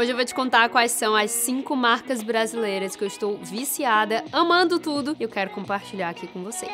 Hoje eu vou te contar quais são as cinco marcas brasileiras que eu estou viciada, amando tudo e eu quero compartilhar aqui com vocês.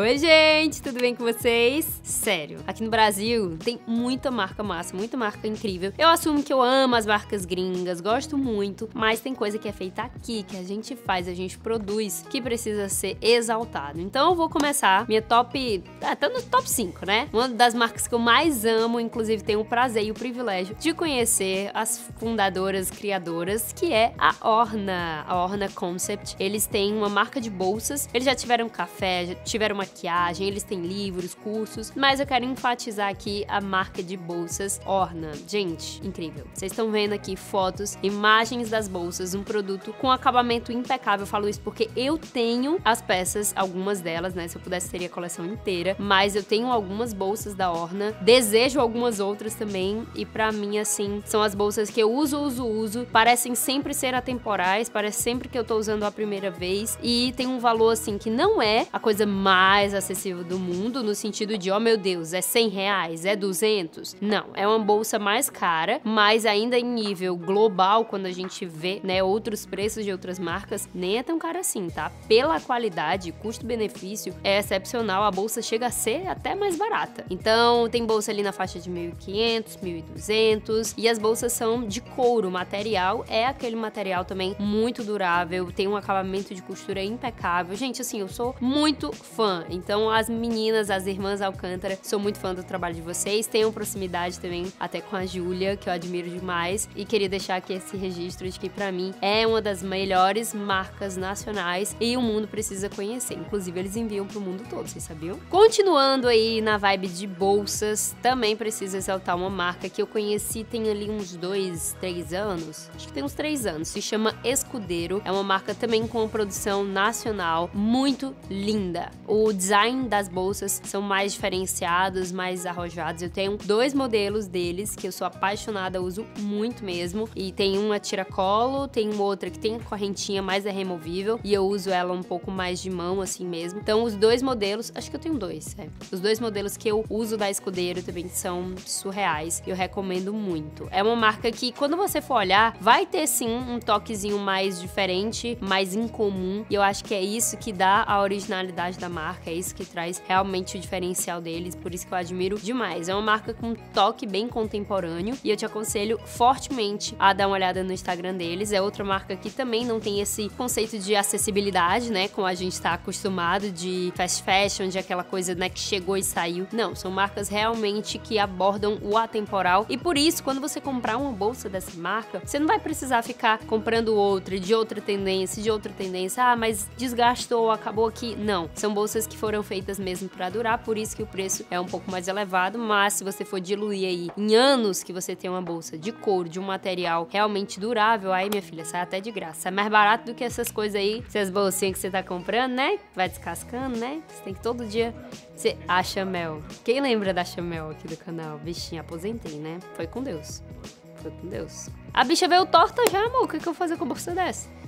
Oi, gente, tudo bem com vocês? Sério, aqui no Brasil tem muita marca massa, muita marca incrível. Eu assumo que eu amo as marcas gringas, gosto muito, mas tem coisa que é feita aqui, que a gente faz, a gente produz, que precisa ser exaltado. Então eu vou começar minha top, ah, tá no top 5, né? Uma das marcas que eu mais amo, inclusive tenho o prazer e o privilégio de conhecer as fundadoras, criadoras, que é a Orna, a Orna Concept. Eles têm uma marca de bolsas, eles já tiveram café, já tiveram tiveram maquiagem, eles têm livros, cursos, mas eu quero enfatizar aqui a marca de bolsas Orna. Gente, incrível. Vocês estão vendo aqui fotos, imagens das bolsas, um produto com acabamento impecável. Eu falo isso porque eu tenho as peças, algumas delas, né? Se eu pudesse teria a coleção inteira, mas eu tenho algumas bolsas da Orna, desejo algumas outras também e para mim assim, são as bolsas que eu uso, uso, uso, parecem sempre ser atemporais, parece sempre que eu tô usando a primeira vez e tem um valor assim que não é a coisa mais acessível do mundo, no sentido de, oh meu Deus, é 100 reais, é 200? Não, é uma bolsa mais cara, mas ainda em nível global, quando a gente vê, né, outros preços de outras marcas, nem é tão cara assim, tá? Pela qualidade, custo-benefício, é excepcional, a bolsa chega a ser até mais barata. Então, tem bolsa ali na faixa de 1.500, 1.200, e as bolsas são de couro, material é aquele material também muito durável, tem um acabamento de costura impecável. Gente, assim, eu sou muito fã. Então, as meninas, as irmãs Alcântara, sou muito fã do trabalho de vocês. Tenho proximidade também até com a Júlia, que eu admiro demais. E queria deixar aqui esse registro de que, para mim, é uma das melhores marcas nacionais e o mundo precisa conhecer. Inclusive, eles enviam pro mundo todo, vocês sabiam? Continuando aí na vibe de bolsas, também preciso exaltar uma marca que eu conheci tem ali uns dois, três anos. Acho que tem uns três anos. Se chama Escudeiro. É uma marca também com produção nacional muito linda. O design das bolsas são mais diferenciados, mais arrojados. Eu tenho dois modelos deles que eu sou apaixonada, uso muito mesmo. E tem uma tiracolo, tem uma outra que tem correntinha, mas é removível. E eu uso ela um pouco mais de mão, assim mesmo. Então, os dois modelos, acho que eu tenho dois, é. Os dois modelos que eu uso da Escudeiro também são surreais. Eu recomendo muito. É uma marca que, quando você for olhar, vai ter sim um toquezinho mais diferente, mais incomum. E eu acho que é isso que dá a originalidade da marca é isso que traz realmente o diferencial deles, por isso que eu admiro demais. É uma marca com um toque bem contemporâneo e eu te aconselho fortemente a dar uma olhada no Instagram deles. É outra marca que também não tem esse conceito de acessibilidade, né, como a gente está acostumado de fast fashion, de aquela coisa, né, que chegou e saiu. Não, são marcas realmente que abordam o atemporal e por isso, quando você comprar uma bolsa dessa marca, você não vai precisar ficar comprando outra de outra tendência, de outra tendência. Ah, mas desgastou, acabou aqui. Não, são bolsas que foram feitas mesmo para durar, por isso que o preço é um pouco mais elevado, mas se você for diluir aí em anos que você tem uma bolsa de couro, de um material realmente durável, aí minha filha, sai até de graça. É mais barato do que essas coisas aí, essas bolsinhas que você tá comprando, né? Vai descascando, né? Você tem que todo dia você a Chamel. Quem lembra da Chamel aqui do canal? Bichinha, aposentei, né? Foi com Deus. Foi com Deus. A bicha veio torta já, amor. O que, que eu vou fazer com bolsa dessa?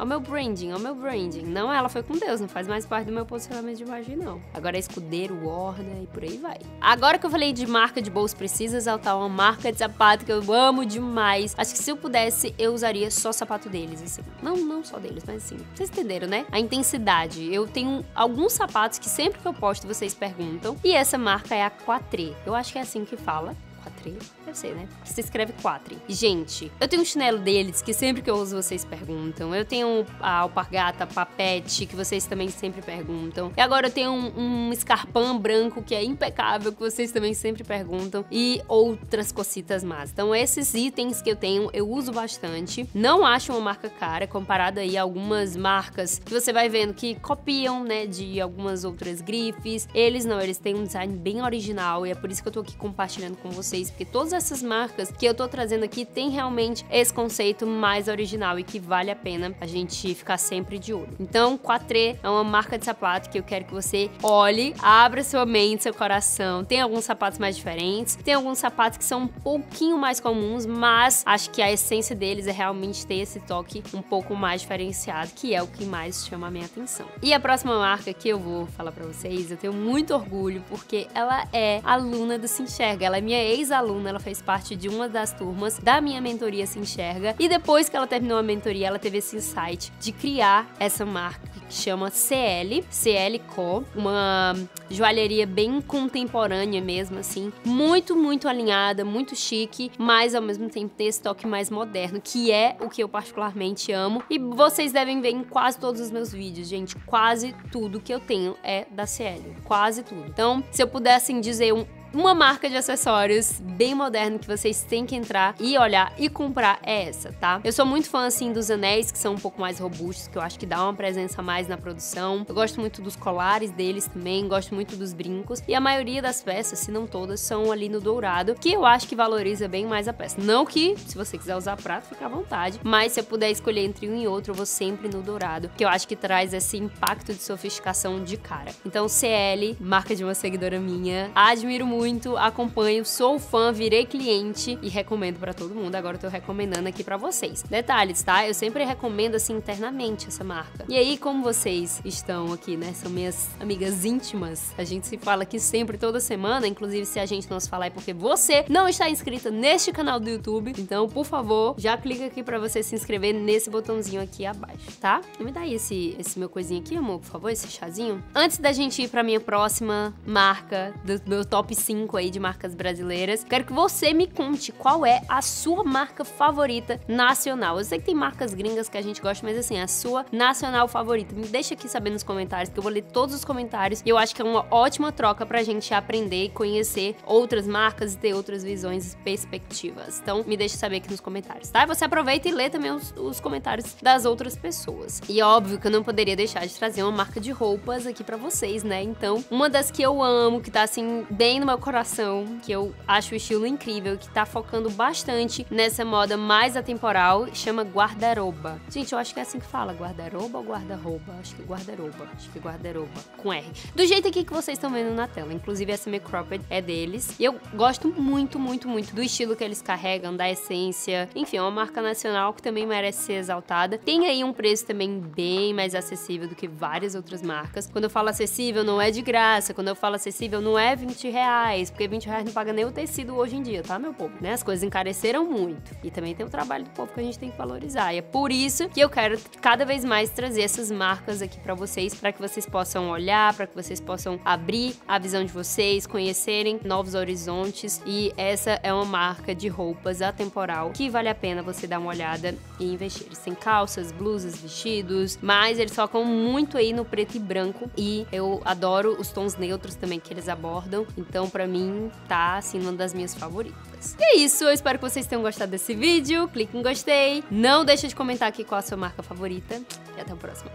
Ao meu branding, ao meu branding. Não, ela foi com Deus, não faz mais parte do meu posicionamento de imagem, não. Agora é escudeiro, Warner e por aí vai. Agora que eu falei de marca de bolsa, precisa exaltar uma marca de sapato que eu amo demais. Acho que se eu pudesse, eu usaria só sapato deles, assim. Não, não só deles, mas assim. Vocês entenderam, né? A intensidade. Eu tenho alguns sapatos que sempre que eu posto vocês perguntam. E essa marca é a Quatré. Eu acho que é assim que fala. Quatri? Deve ser, né? Se escreve Quatri. Gente, eu tenho um chinelo deles que sempre que eu uso vocês perguntam. Eu tenho a alpargata papete que vocês também sempre perguntam. E agora eu tenho um, um escarpão branco que é impecável que vocês também sempre perguntam. E outras cocitas más. Então esses itens que eu tenho eu uso bastante. Não acho uma marca cara comparado aí a algumas marcas que você vai vendo que copiam, né, de algumas outras grifes. Eles não, eles têm um design bem original e é por isso que eu tô aqui compartilhando com vocês vocês, porque todas essas marcas que eu tô trazendo aqui tem realmente esse conceito mais original e que vale a pena a gente ficar sempre de olho. Então, Quatré é uma marca de sapato que eu quero que você olhe, abra sua mente, seu coração. Tem alguns sapatos mais diferentes, tem alguns sapatos que são um pouquinho mais comuns, mas acho que a essência deles é realmente ter esse toque um pouco mais diferenciado, que é o que mais chama a minha atenção. E a próxima marca que eu vou falar para vocês, eu tenho muito orgulho porque ela é aluna do Se Enxerga. Ela é minha ex-aluna, ela fez parte de uma das turmas da minha mentoria Se Enxerga. E depois que ela terminou a mentoria, ela teve esse insight de criar essa marca que chama CL, CL Co, uma joalheria bem contemporânea mesmo assim, muito muito alinhada, muito chique, mas ao mesmo tempo tem esse toque mais moderno, que é o que eu particularmente amo. E vocês devem ver em quase todos os meus vídeos, gente, quase tudo que eu tenho é da CL, quase tudo. Então, se eu pudesse assim, dizer um uma marca de acessórios bem moderna que vocês têm que entrar e olhar e comprar é essa, tá? Eu sou muito fã, assim, dos anéis, que são um pouco mais robustos, que eu acho que dá uma presença mais na produção. Eu gosto muito dos colares deles também, gosto muito dos brincos. E a maioria das peças, se não todas, são ali no dourado, que eu acho que valoriza bem mais a peça. Não que, se você quiser usar prato, fica à vontade. Mas se eu puder escolher entre um e outro, eu vou sempre no dourado, que eu acho que traz esse impacto de sofisticação de cara. Então, CL, marca de uma seguidora minha, admiro muito muito, acompanho, sou fã, virei cliente e recomendo para todo mundo. Agora eu tô recomendando aqui para vocês. Detalhes, tá? Eu sempre recomendo assim internamente essa marca. E aí, como vocês estão aqui, né? São minhas amigas íntimas. A gente se fala aqui sempre toda semana, inclusive se a gente não se falar é porque você não está inscrito neste canal do YouTube. Então, por favor, já clica aqui para você se inscrever nesse botãozinho aqui abaixo, tá? Me dá aí esse, esse meu coisinho aqui, amor, por favor, esse chazinho. Antes da gente ir para minha próxima marca do meu top 5 5 aí de marcas brasileiras. Quero que você me conte qual é a sua marca favorita nacional. Eu sei que tem marcas gringas que a gente gosta, mas assim, a sua nacional favorita. Me deixa aqui saber nos comentários, que eu vou ler todos os comentários. E eu acho que é uma ótima troca pra gente aprender e conhecer outras marcas e ter outras visões e perspectivas. Então, me deixa saber aqui nos comentários, tá? Você aproveita e lê também os, os comentários das outras pessoas. E óbvio que eu não poderia deixar de trazer uma marca de roupas aqui para vocês, né? Então, uma das que eu amo, que tá assim, bem no meu coração que eu acho o estilo incrível, que tá focando bastante nessa moda mais atemporal, chama guarda-roupa. Gente, eu acho que é assim que fala, guarda-roupa ou guarda-roupa? Acho que guarda-roupa, acho que guarda-roupa, com R. Do jeito aqui que vocês estão vendo na tela, inclusive essa minha cropped é deles. E eu gosto muito, muito, muito do estilo que eles carregam, da essência. Enfim, é uma marca nacional que também merece ser exaltada. Tem aí um preço também bem mais acessível do que várias outras marcas. Quando eu falo acessível, não é de graça. Quando eu falo acessível, não é 20 reais reais, porque 20 reais não paga nem o tecido hoje em dia, tá, meu povo? Né? As coisas encareceram muito. E também tem o trabalho do povo que a gente tem que valorizar. E é por isso que eu quero cada vez mais trazer essas marcas aqui para vocês, para que vocês possam olhar, para que vocês possam abrir a visão de vocês, conhecerem novos horizontes. E essa é uma marca de roupas atemporal que vale a pena você dar uma olhada e investir. Eles têm calças, blusas, vestidos, mas eles focam muito aí no preto e branco. E eu adoro os tons neutros também que eles abordam. Então, para mim, tá assim uma das minhas favoritas. E é isso, eu espero que vocês tenham gostado desse vídeo. Clique em gostei. Não deixa de comentar aqui qual a sua marca favorita. E até o próximo.